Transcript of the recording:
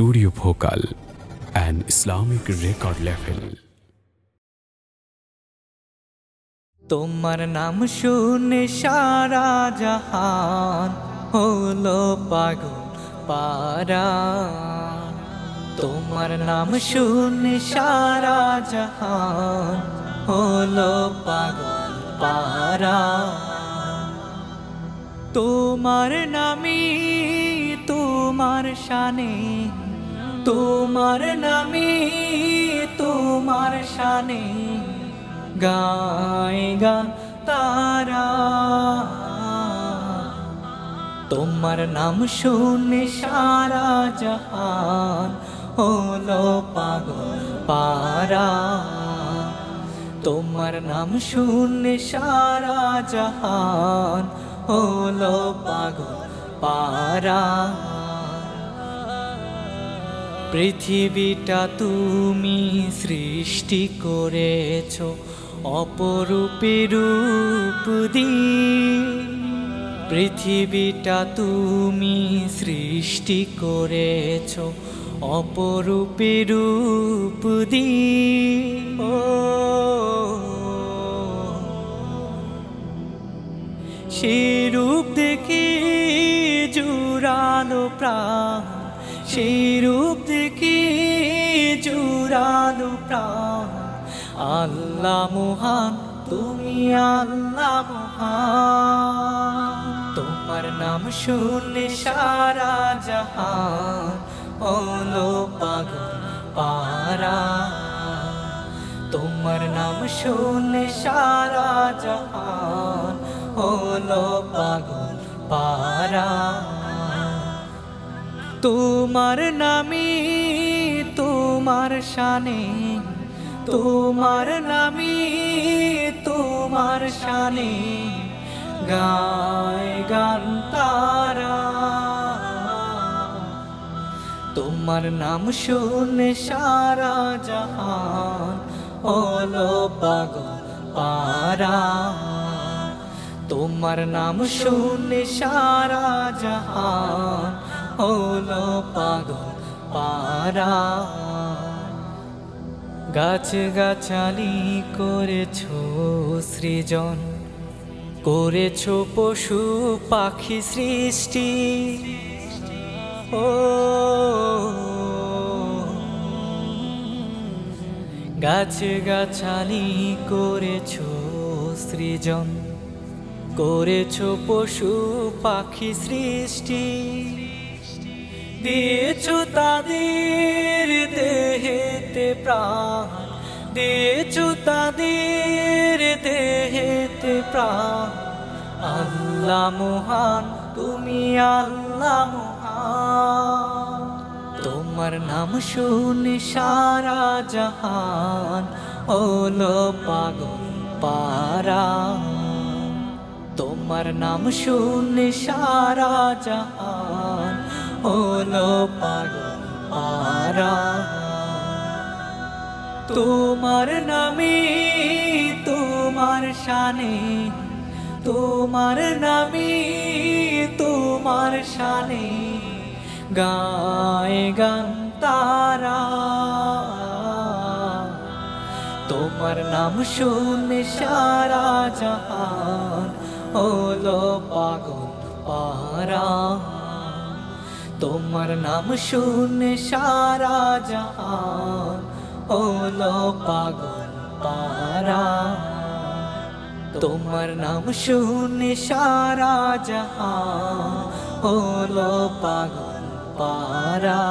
Studio Bhokal, an Islamic record label. তোমার নাম শুনে সারা জাহান হলো পাগল পারা তোমার নাম শুনে সারা জাহান হলো পাগল পারা তোমার নামে তোমার শানে তোমার নামে, তোমার শানে গায় গান তারা। তোমার নাম শুনে সারা জাহান হলো পাগল পারা। তোমার নাম শুনে সারা জাহান হলো পাগল পারা। পৃথিবীটা তুমি সৃষ্টি করেছ, অপরূপে রূপ পৃথিবীটা তুমি সৃষ্টি করেছ, অপরূপে রূপ ও সে রূপ দেখে জুড়ালো প্রাণ সেই রূপ দেখে প্রাণ। আল্লাহ মহান, তুমি আল্লাহ মহান। তোমার নাম শুনে সারা জাহান ওলো পাগল, পারা। তোমার নাম শুনে সারা জাহান হলো পাগল, পারা। তোমার নামে, তোমার শানে, তোমার নামে, তোমার শানে গায় গান তারা। তোমার নাম শুনে সারা জাহান ওলো পাগল পারা। তোমার নাম শুনে সারা জাহান হলো পাগল পারা গাছ গাছালি করেছ সৃজন, করেছ পশু পাখি সৃষ্টি। ও গাছ গাছালি করেছ সৃজন, করেছ পশু পাখি সৃষ্টি। দিয়েছ তাদের দেহেতে প্রাণ, দিয়েছ তাদের দেহেতে প্রাণ। আল্লাহ মহান, তুমি আল্লাহ মহান। তোমার নাম শুনে সারা জাহান, হলো পাগল পারা তোমার নাম শুনে সারা জাহান হলো পাগল পারা। তোমার নামে, তোমার শানে, তোমার নামে, তোমার শানে গায় গান তারা। তোমার নাম শুনে সারা জাহান হলো পাগল পারা। তোমার নাম শুনে সারা জাহান হলো পাগল পারা তোমার নাম শুনে সারা জাহান হলো পাগল পারা